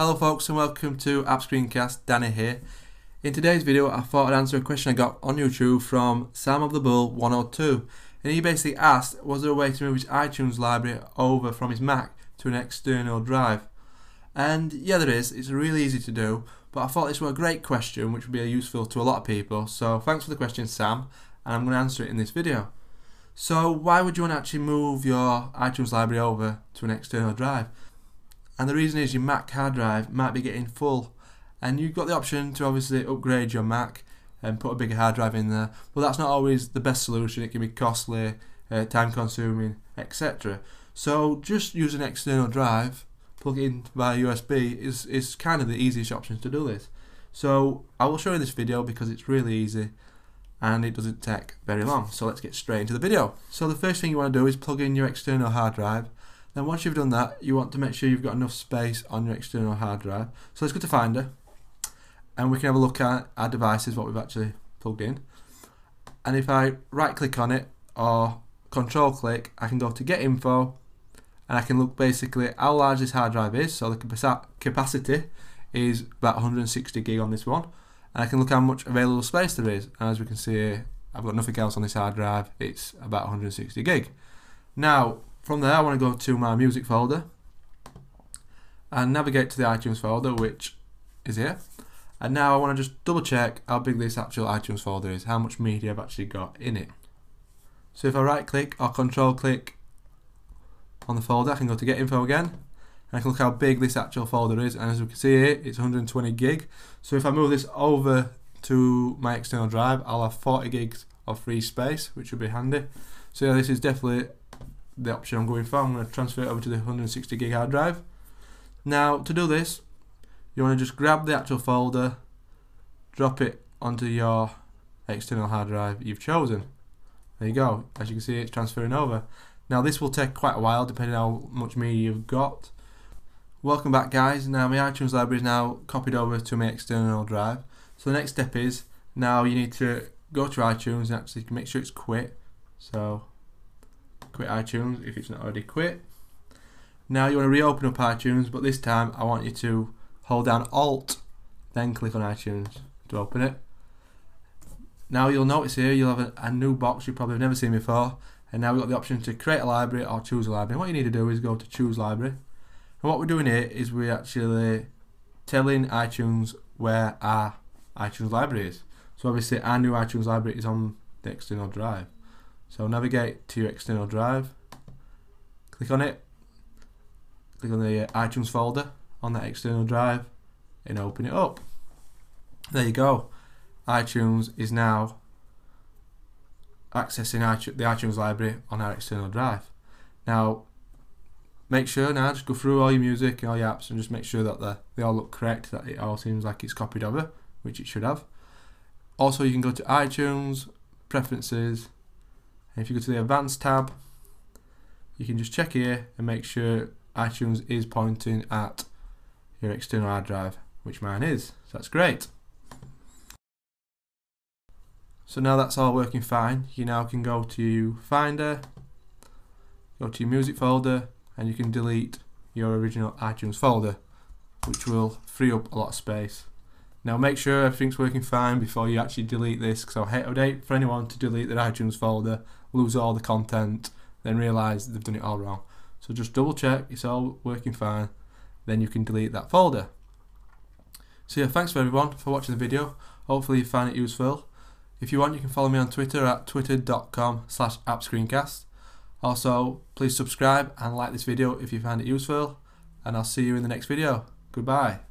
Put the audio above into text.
Hello folks and welcome to App Screencast, Danny here. In today's video I thought I'd answer a question I got on YouTube from Sam of the Bull 102 and he basically asked was there a way to move his iTunes library over from his Mac to an external drive and yeah there is, it's really easy to do but I thought this was a great question which would be useful to a lot of people so thanks for the question Sam and I'm going to answer it in this video. So why would you want to actually move your iTunes library over to an external drive? And the reason is your Mac hard drive might be getting full. And you've got the option to obviously upgrade your Mac and put a bigger hard drive in there. But that's not always the best solution. It can be costly uh, time consuming etc so just use an external drive plug it in via USB is, is kind of the easiest option to do this. So I will show you this video because it's really easy and it doesn't take very long. So let's get straight into the video. So the first thing you want to do is plug in your external hard drive then once you've done that you want to make sure you've got enough space on your external hard drive. So let's go to Finder and we can have a look at our devices what we've actually plugged in. And if I right click on it or control click I can go to get info and I can look basically how large this hard drive is. So the capacity is about 160 gig on this one. And I can look how much available space there is. And as we can see I've got nothing else on this hard drive. It's about 160 gig. Now from there I want to go to my music folder and navigate to the iTunes folder which is here. And now I want to just double check how big this actual iTunes folder is how much media I've actually got in it. So if I right click or control click on the folder I can go to get info again and I can look how big this actual folder is and as we can see here it's 120 gig. So if I move this over to my external drive I'll have 40 gigs of free space which would be handy. So yeah this is definitely the option I'm going for I'm going to transfer it over to the 160 gig hard drive. Now to do this you want to just grab the actual folder drop it onto your external hard drive you've chosen. There you go as you can see it's transferring over. Now this will take quite a while depending on how much media you've got. Welcome back guys, now my iTunes library is now copied over to my external drive. So the next step is, now you need to go to iTunes and actually make sure it's quit. So quit iTunes if it's not already quit. Now you want to reopen up iTunes but this time I want you to hold down Alt then click on iTunes to open it. Now you'll notice here you'll have a, a new box you probably have never seen before and now we've got the option to create a library or choose a library. What you need to do is go to choose library and what we're doing here is we're actually telling iTunes where our iTunes library is. So obviously our new iTunes library is on the external drive. So navigate to your external drive, click on it, click on the uh, iTunes folder on that external drive and open it up. There you go. iTunes is now accessing the iTunes library on our external drive. Now make sure now just go through all your music and all your apps and just make sure that they, they all look correct that it all seems like it's copied over which it should have also you can go to iTunes preferences and if you go to the advanced tab you can just check here and make sure iTunes is pointing at your external hard drive which mine is so that's great so now that's all working fine you now can go to Finder go to your music folder and you can delete your original iTunes folder which will free up a lot of space. Now make sure everything's working fine before you actually delete this because I would hate for anyone to delete their iTunes folder, lose all the content, then realise they've done it all wrong. So just double check it's all working fine, then you can delete that folder. So yeah, thanks for everyone for watching the video. Hopefully you found it useful. If you want you can follow me on Twitter at twitter.com slash appscreencast also, please subscribe and like this video if you found it useful, and I'll see you in the next video. Goodbye.